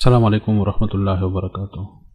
अल्लाम वरहमल वर्क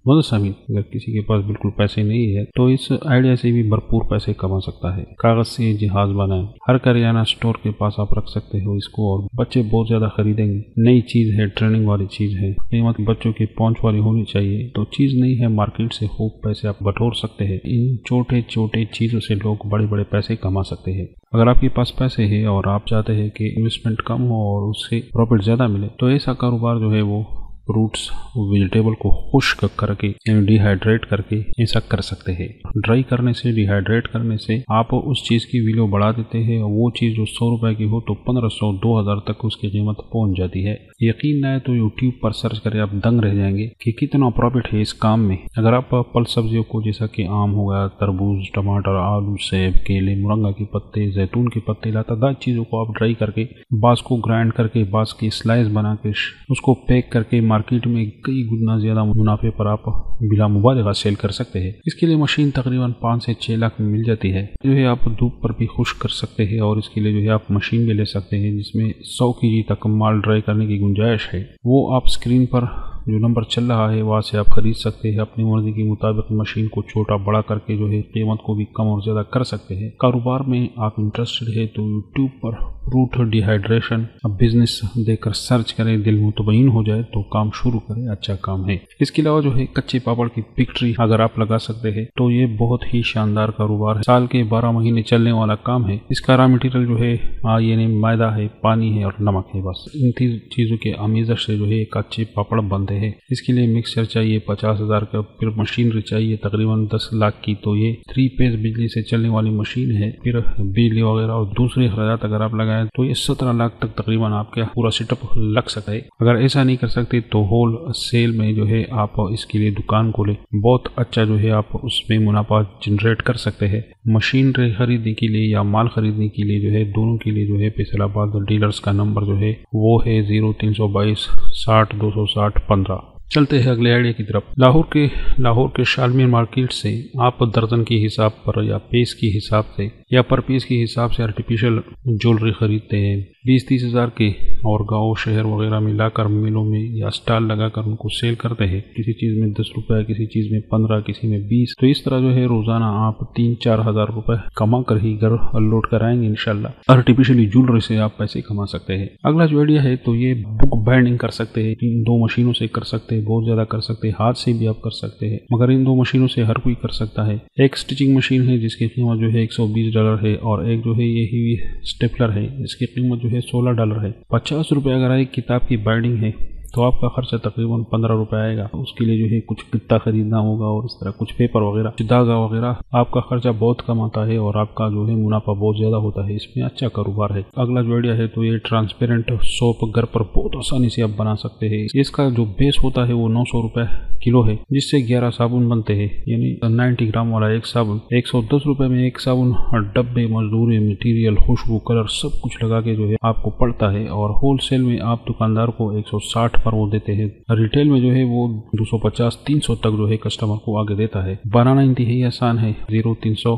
मतलब सभी अगर किसी के पास बिल्कुल पैसे नहीं है तो इस आइडिया से भी भरपूर पैसे कमा सकता है। कागज़ से जहाज़ बनाए। हर करियाना स्टोर के पास आप रख सकते हो इसको और बच्चे बहुत ज़्यादा खरीदेंगे। नई चीज़ है, ट्रेनिंग वाली चीज़ है। कीमत बच्चों की पहुँच वाली होनी चाहिए। तो चीज़ नहीं है, मार्केट से हो पैसे आप बटोर सकते हैं। इन छोटे छोटे चीज़ों से लोग बड़े बड़े पैसे कमा सकते हैं। अगर आपके पास पैसे है और आप चाहते हैं कि इन्वेस्टमेंट कम हो और उससे प्रॉफिट ज़्यादा मिले तो ऐसा कारोबार जो है वो फ्रूट्स वेजिटेबल को खुश्क करके, यानी डिहाइड्रेट करके ऐसा कर सकते हैं। ड्राई करने से डिहाइड्रेट करने से आप उस चीज़ की वैल्यू बढ़ा देते हैं और वो चीज़ जो सौ रुपए की हो तो पंद्रह सौ, दो हज़ार तक उसकी कीमत पहुँच जाती है। यकीन न है तो यूट्यूब पर सर्च करें आप दंग रह जाएँगे कि कितना प्रॉफिट है इस काम में। अगर आप फल सब्जियों को, जैसा कि आम हो गया, तरबूज, टमाटर, आलू, सेब, केले, मुरंगा के पत्ते, जैतून के पत्ते, लातादार चीज़ों को आप ड्राई करके, बास को ग्राइंड करके, बास की स्लाइस बना के उसको पैक करके मार्केट में कई गुना ज़्यादा मुनाफे पर आप बिला मुबालगा सेल कर सकते हैं। इसके लिए मशीन तकरीबन पाँच से छह लाख में मिल जाती है। जो है आप धूप पर भी खुश कर सकते हैं और इसके लिए जो है आप मशीन भी ले सकते हैं, जिसमें सौ के तक माल ड्राई करने की गुंजाइश है। वो आप स्क्रीन पर जो नंबर चल रहा है, वहाँ से आप खरीद सकते हैं। अपनी मर्ज़ी के मुताबिक मशीन को छोटा बड़ा करके जो है, कीमत को भी कम और ज़्यादा कर सकते हैं। कारोबार में आप इंटरेस्टेड है तो यूट्यूब पर रूट डिहाइड्रेशन अब बिज़नेस देकर सर्च करें, दिल मुतबिन हो जाए तो काम शुरू करें अच्छा काम है। इसके अलावा जो है, कच्चे पापड़ की पिक्ट्री अगर आप लगा सकते हैं तो ये बहुत ही शानदार कारोबार है। साल के बारह महीने चलने वाला काम है। इसका रॉ मटीरियल जो है यानी मैदा है, पानी है और नमक है बस। इन तीन चीज़ों के अमीजर से जो है, कच्चे पापड़ बनते हैं। इसके लिए मिक्सर चाहिए, पचास हज़ार का, फिर मशीनरी चाहिए, तकरीबन दस लाख की तो ये थ्री पेज बिजली से चलने वाली मशीन है। फिर बिजली वगैरह और दूसरे अखराज अगर आप लगाए तो ये सत्रह लाख तक तकरीबन आपके पूरा सेटअप लग सकता है। अगर ऐसा नहीं कर सकते तो होल सेल में जो है आप इसके लिए दुकान खोले। बहुत अच्छा जो है आप उसमें मुनाफा जनरेट कर सकते हैं। मशीन खरीदने के लिए या माल खरीदने के लिए जो है, दोनों के लिए जो है फैसलाबाद डीलर्स का नंबर जो है, वो है ज़ीरो तीन सौ बाईस साठ दो सौ साठ पंद्रह। चलते हैं अगले आइडिया की तरफ़। लाहौर के लाहौर के शालमीर मार्केट से आप दर्जन के हिसाब पर या पीस के हिसाब से या पर पीस के हिसाब से आर्टिफिशियल ज्वेलरी खरीदते हैं। बीस तीस हज़ार के और गाँव, शहर वगैरह में लाकर मिलों में या स्टॉल लगाकर उनको सेल करते हैं। किसी चीज़ में दस रुपये किसी चीज़ में पंद्रह, किसी में बीस। तो इस तरह जो है रोज़ाना आप तीन चार हज़ार रुपए कमा कर ही घर अनलोड कराएँगे इनशाला आर्टिफिशियली ज्वेलरी से आप पैसे कमा सकते हैं। अगला जो आइडिया है तो ये बुक बाइंडिंग कर सकते हैं, इन दो मशीनों से कर सकते हैं, बहुत ज़्यादा कर सकते हैं, हाथ से भी आप कर सकते हैं। मगर इन दो मशीनों से हर कोई कर सकता है। एक स्टिचिंग मशीन है, जिसकी कीमत जो है एक सौ बीस डॉलर है और एक जो है यही स्टेपलर है इसकी कीमत जो है सोलह डॉलर है। पचास रुपये अगर एक किताब की बाइंडिंग है। तो आपका खर्चा तकरीबन पंद्रह रुपए आएगा। उसके लिए जो है कुछ कितना खरीदना होगा और इस तरह कुछ पेपर वगैरह धागा वगैरह। आपका खर्चा बहुत कम आता है और आपका जो है मुनाफा बहुत ज़्यादा होता है। इसमें अच्छा कारोबार है। अगला जो आइडिया है तो ये ट्रांसपेरेंट सोप घर पर बहुत आसानी से आप बना सकते हैं। इसका जो बेस होता है वो नौ सौ रुपए किलो है, जिससे ग्यारह साबुन बनते हैं। यानी नाइन्टी ग्राम वाला एक साबुन, एक सौ दस रुपए में एक साबुन, डब्बे, मजदूरी मटीरियल खुशबू कलर सब कुछ लगा के जो है आपको पड़ता है। और होलसेल में आप दुकानदार को एक सौ साठ पर वो देते हैं। रिटेल में जो है वो 250 300 तक जो है कस्टमर को आगे देता है। बनाना इंतहाई आसान है। ज़ीरो तीन सौ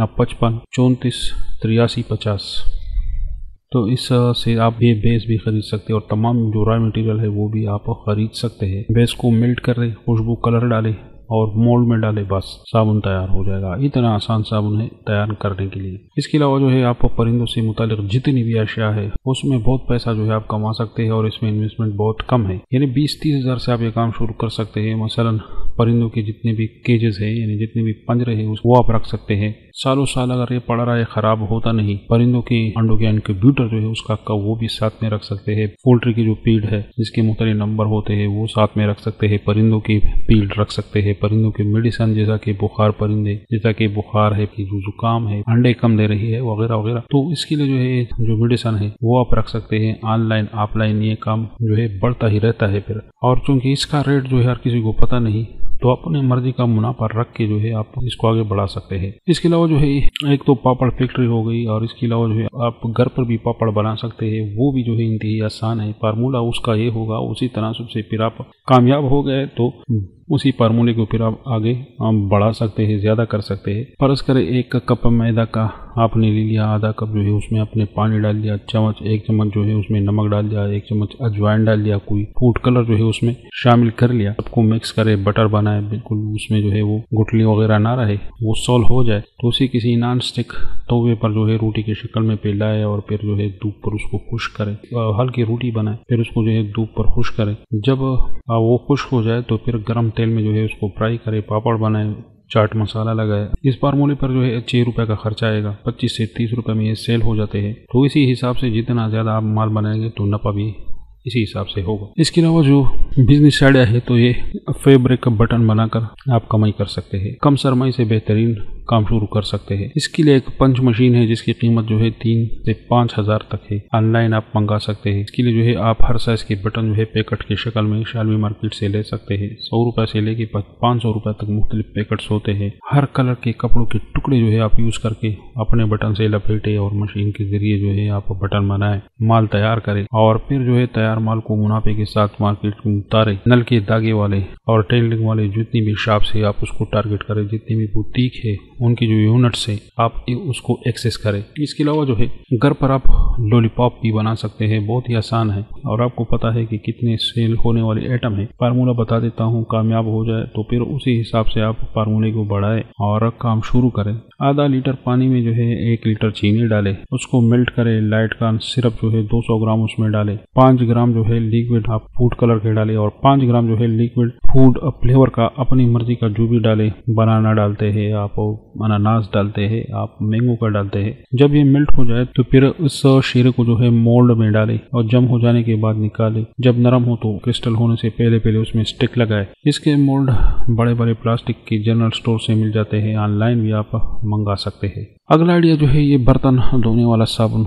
पचपन, चौंतीस, तिरासी, पचास। तो इस से आप ये बेस भी खरीद सकते हैं और तमाम जो रॉ मटेरियल है वो भी आप खरीद सकते हैं। बेस को मेल्ट कर, खुशबू कलर डाले। और मोल्ड में डाले बस, साबुन तैयार हो जाएगा। इतना आसान साबुन है तैयार करने के लिए। इसके अलावा जो है, आप परिंदों से मुतालिक जितनी भी अशिया है, उसमें बहुत पैसा जो है आप कमा सकते हैं और इसमें इन्वेस्टमेंट बहुत कम है। यानी बीस तीस हज़ार से आप ये काम शुरू कर सकते हैं। मसलन परिंदों के जितने भी केजेस है, यानी जितने भी पंजरे है वो आप रख सकते हैं। सालों साल अगर ये पड़ा रहा है खराब होता नहीं। परिंदों के अंडों के कंप्यूटर जो है, उसका का वो भी साथ में रख सकते हैं। पोल्ट्री की जो पीड है, जिसके मुख्तलि नंबर होते हैं, वो साथ में रख सकते हैं। परिंदों की पीड रख सकते हैं। परिंदों के मेडिसन जैसा कि बुखार परिंदे, जैसा कि बुखार है कि जो जुकाम है, अंडे कम दे रही है, वगैरह वगैरह। तो इसके लिए जो है, जो मेडिसन है, वो आप रख सकते हैं। ऑनलाइन ऑफलाइन ये काम जो है, बढ़ता ही रहता है फिर। और चूँकि इसका रेट जो है, हर किसी को पता नहीं तो अपने मर्ज़ी का मुनाफा रख के जो है आप इसको आगे बढ़ा सकते हैं। इसके अलावा जो है, एक तो पापड़ फैक्ट्री हो गई और इसके अलावा जो है, आप घर पर भी पापड़ बना सकते हैं। वो भी जो है इंतही आसान है। फार्मूला उसका ये होगा, उसी तनासब से फिर आप कामयाब हो गए तो उसी फार्मूले को फिर आप आगे बढ़ा सकते हैं, ज़्यादा कर सकते हैं। फ़र्ज़ करें, एक कप मैदा का आपने ले लिया आधा कप जो है उसमें आपने पानी डाल दिया, चम्मच, एक चम्मच जो है उसमें नमक डाल दिया, एक चम्मच अजवाइन डाल दिया, कोई फ़ूड कलर जो है उसमें शामिल कर लिया। सबको मिक्स करे बटर बनाए, बिल्कुल उसमें जो है वो गुटली वगैरह ना रहे, वो सॉल्व हो जाए। तो उसी किसी नॉन स्टिक तवे पर जो है रोटी की शक्ल में फैलाए और फिर जो है धूप पर उसको खुश करे। हल्की रोटी बनाए, फिर उसको जो है धूप पर खुश करे। जब वो खुश हो जाए तो फिर गर्म तेल में जो है उसको फ्राई करे, पापड़ बनाए चाट मसाला लगाया इस फार्मूले पर जो है, छह रुपए का खर्चा आएगा। पच्चीस से तीस रुपए में ये सेल हो जाते हैं। तो इसी हिसाब से जितना ज़्यादा आप माल बनाएँगे तो नफा भी इसी हिसाब से होगा। इसके अलावा जो बिज़नेस आइडिया है तो ये फेब्रिक का बटन बनाकर आप कमाई कर सकते हैं। कम सरमाई से बेहतरीन काम शुरू कर सकते हैं। इसके लिए एक पंच मशीन है, जिसकी कीमत जो है तीन से पाँच हज़ार तक है। ऑनलाइन आप मंगा सकते हैं। इसके लिए जो है आप हर साइज़ के बटन जो है पैकेट की शक्ल में शालवी मार्केट से ले सकते हैं। सौ रुपए से लेके पाँच सौ रुपए तक मुख्तलिफ़ पैकेट्स होते हैं। हर कलर के कपड़ों के टुकड़े जो है आप यूज़ करके अपने बटन से लपेटे और मशीन के ज़रिए जो है आप बटन बनाए, माल तैयार करें और फिर जो है तैयार माल को मुनाफे के साथ मार्केट में उतारे। नल के दागे वाले और टेलरिंग वाले जितनी भी शॉप से आप उसको टारगेट करें। जितनी भी बुटीक है उनकी जो यूनिट्स है, आप उसको एक्सेस करें। इसके अलावा जो है, घर पर आप लॉलीपॉप भी बना सकते हैं, बहुत ही आसान है। और आपको पता है कि कितने सेल होने वाले आइटम है। फार्मूला बता देता हूँ, कामयाब हो जाए तो फिर उसी हिसाब से आप फार्मूले को बढ़ाए और काम शुरू करें। आधा लीटर पानी में जो है, एक लीटर चीनी डाले। उसको मेल्ट करे लाइट का सिरप जो है 200 ग्राम उसमें डाले। पाँच ग्राम जो है लिक्विड आप फ़ूड कलर के डाले और पाँच ग्राम जो है लिक्विड फ़ूड फ्लेवर का अपनी मर्ज़ी का जो भी डाले बनाना डालते हैं आप अनानास डालते हैं, आप मैंगो का डालते हैं। जब ये मिल्ट हो जाए तो फिर उस शीरे को जो है मोल्ड में डाले और जम हो जाने के बाद निकाले। जब नरम हो तो क्रिस्टल होने से पहले पहले उसमें स्टिक लगाए। इसके मोल्ड बड़े बड़े प्लास्टिक के जनरल स्टोर से मिल जाते हैं। ऑनलाइन भी आप मंगा सकते हैं। अगला आइडिया जो है, ये बर्तन धोने वाला साबुन।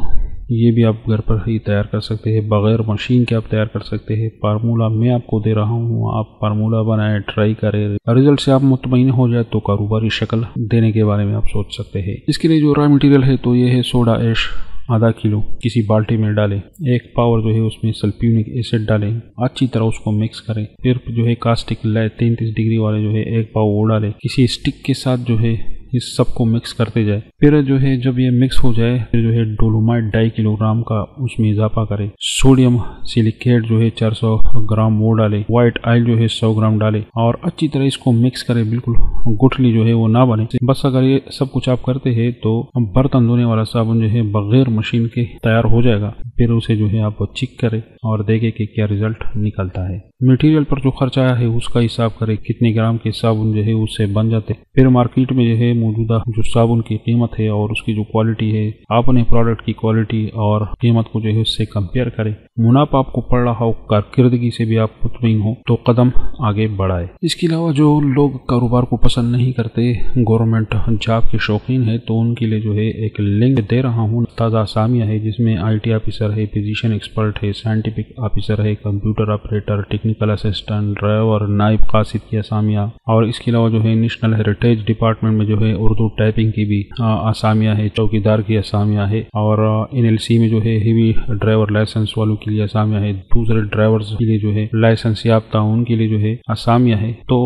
ये भी आप घर पर ही तैयार कर सकते हैं। बगैर मशीन के आप तैयार कर सकते हैं। फार्मूला मैं आपको दे रहा हूँ। आप फार्मूला बनाए, ट्राई करें। रिज़ल्ट से आप मुतमिन हो जाए तो कारोबारी शक्ल देने के बारे में आप सोच सकते हैं। इसके लिए जो रॉ मटेरियल है तो ये है सोडा एश आधा किलो। किसी बाल्टी में डालें। एक पावर जो है उसमें सल्फ्यूनिक एसिड डालें। अच्छी तरह उसको मिक्स करें। फिर जो है कास्टिक लाए तैंतीस डिग्री वाले जो है एक पाव वो डालें। किसी स्टिक के साथ जो है इस सबको मिक्स करते जाए। फिर जो है, जब ये मिक्स हो जाए, फिर जो है डोलोमाइट ढाई किलोग्राम का उसमें इजाफा करें। सोडियम सिलिकेट जो है 400 ग्राम वो डाले। व्हाइट ऑयल जो है 100 ग्राम डाले। और अच्छी तरह इसको मिक्स करें, बिल्कुल गुठली जो है वो ना बने। बस अगर ये सब कुछ आप करते हैं तो बर्तन धोने वाला साबुन जो है, बगैर मशीन के तैयार हो जाएगा। फिर उसे जो है, आप चेक करें और देखें कि क्या रिज़ल्ट निकलता है। मटेरियल पर जो खर्च आया है, उसका हिसाब करें। कितने ग्राम के साबुन जो है, उससे बन जाते। फिर मार्केट में जो है मौजूदा जो साबुन की कीमत है और उसकी जो क्वालिटी है, आप अपने प्रोडक्ट की क्वालिटी और कीमत को जो है उससे कंपेयर करें। मुनाफा आपको पड़ रहा हो, कारकिर्दगी से भी आप मुतमिन हो तो कदम आगे बढ़ाए। इसके अलावा जो लोग कारोबार को पसंद नहीं करते, गवर्नमेंट जॉब के शौकीन है तो उनके लिए जो है एक लिंक दे रहा हूँ। ताज़ा आसामिया है, जिसमें आई ऑफिसर है फिजिशियन एक्सपर्ट है साइंटिफिक ऑफिसर है computer operator technical assistant driver नाइब कासिद की असामिया और इसके अलावा जो है नेशनल हेरिटेज डिपार्टमेंट में जो है उर्दू टाइपिंग की भी आसामियाँ है, चौकीदार की आसामियाँ है, और एन में जो है हेवी ड्राइवर लाइसेंस वालों के लिए आसामियाँ है, दूसरे ड्राइवर्स के लिए जो है लाइसेंस याफ्ता उनके लिए जो है, आसामियाँ है तो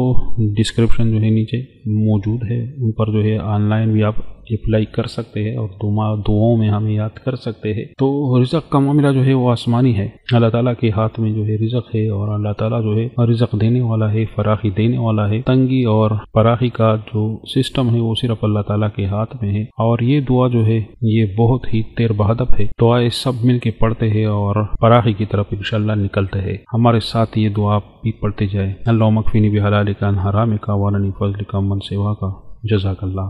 डिस्क्रिप्शन जो है नीचे मौजूद है, उन पर जो है ऑनलाइन भी आप अप्लाई कर सकते हैं और दुआ दुआओं में हमें याद कर सकते हैं। तो रिजक का मामला जो है वो आसमानी है। अल्लाह ताला के हाथ में जो है रिजक है और अल्लाह ताला जो है रिजक देने वाला है फराखी देने वाला है। तंगी और फराखी का जो सिस्टम है वो सिर्फ़ अल्लाह ताला के हाथ में है। और ये दुआ जो है, ये बहुत ही तेर बहदब है। दुआएँ सब मिल के पढ़ते हैं और फराखी की तरफ़ इंशाल्लाह निकलते हैं। हमारे साथ ये दुआ भी पढ़ते जाए। अल्लाह मकफिनी हलाल का हराम का वालनी फजल का मन सेवा का जजाकल्ला